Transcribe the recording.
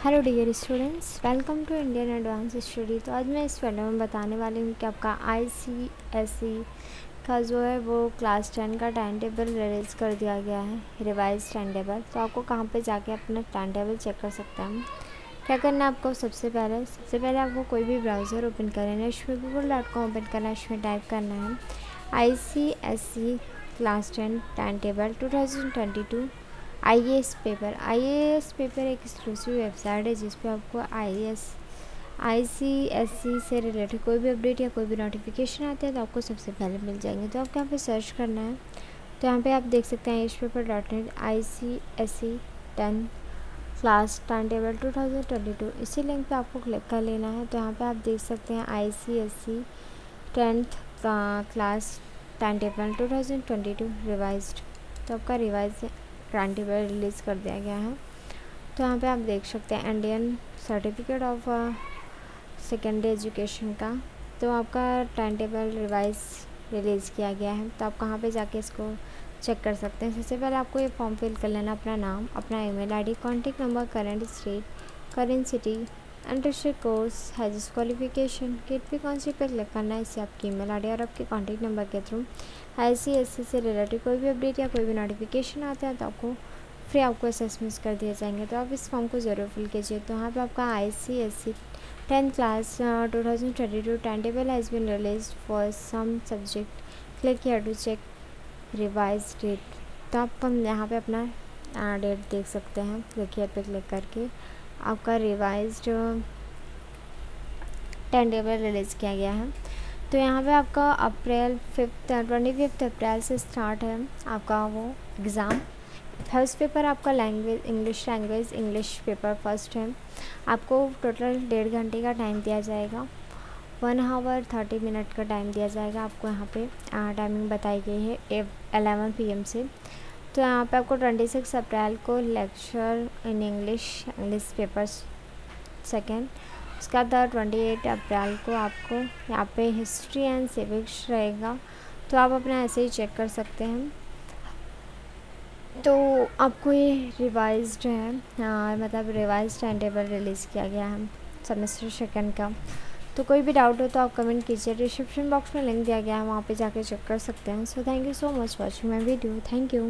Hello dear students welcome to Indian advance study तो आज मैं इस वीडियो में बताने वाली हूँ कि आपका आई सी एस सी का जो है वो क्लास टेन का टाइम टेबल रिलीज़ कर दिया गया है रिवाइज टाइम टेबल तो आपको कहाँ पे जाके अपना टाइम टेबल चेक कर सकते हैं क्या करना है आपको सबसे पहले? सबसे पहले आपको कोई भी ब्राउज़र ओपन करना है गूगल डॉट कॉम ओपन करना है इसमें टाइप करना है I C S C class ten time table two thousand twenty two IAS paper. IAS paper एक एक्सक्लूसिव वेबसाइट है जिस पर आपको I S I C S C related कोई भी अपडेट या कोई भी नोटिफिकेशन आते हैं तो आपको सबसे पहले मिल जाएँगे। तो आपको यहाँ पे सर्च करना है। तो यहाँ पे आप देख सकते हैं H paper dot net I C S C ten class time table two thousand twenty two इसी लिंक पे आपको क्लिक कर लेना है। तो यहाँ पे आप देख सकते हैं I C S C tenth class time table two thousand twenty two revise तो आपका रिवाइज ग्रांटी पर रिलीज़ कर दिया गया है। तो यहाँ पे आप देख सकते हैं Indian certificate of secondary education का। तो आपका टाइम टेबल रिवाइज रिलीज़ किया गया है। तो आप कहाँ पे जाके इसको चेक कर सकते हैं। सबसे पहले आपको ये फॉर्म फिल कर लेना अपना नाम, अपना email ID contact number current state current city interested course has qualification kit भी कौन सी पे क्लिक करना है इससे आपकी ईमेल आईडी और आपके कॉन्टेक्ट नंबर के through I C S C से रिलेटेड कोई भी अपडेट या कोई भी नोटिफिकेशन आता है तो आपको फ्री आपको असेसमेंट्स कर दिए जाएँगे। तो आप इस फॉर्म को ज़रूर फिल कीजिए। तो यहाँ पर आपका I C S C tenth class two thousand twenty two time table has been released for some subject click किया टू चेक रिवाइज डेट तो आप हम यहाँ पे अपना डेट देख सकते हैं। क्लिक हियर पे क्लिक करके। आपका रिवाइज टाइम टेबल रिलीज़ किया गया है। तो यहाँ पे आपका April fifth twenty fifth April से स्टार्ट है आपका वो एग्ज़ाम फ़र्स्ट पेपर आपका language English language English paper first है। आपको टोटल डेढ़ घंटे का टाइम दिया जाएगा। वन हावर थर्टी मिनट का टाइम दिया जाएगा आपको यहाँ पे। टाइमिंग बताई गई है एलेवन पी से। तो यहाँ पे आपको ट्वेंटी सिक्स अप्रैल को lecture in English English paper second उसके बाद ट्वेंटी एट अप्रैल को आपको यहाँ पे हिस्ट्री एंड सिविक्स रहेगा। तो आप अपना ऐसे ही चेक कर सकते हैं। तो आपको ये रिवाइज्ड है। आ, मतलब रिवाइज टाइम टेबल रिलीज़ किया गया है सेमेस्टर सेकेंड का। तो कोई भी डाउट हो तो आप कमेंट कीजिए। डिस्क्रिप्शन बॉक्स में लिंक दिया गया है वहाँ पे जाके चेक कर सकते हैं। So thank you so much watching my video thank you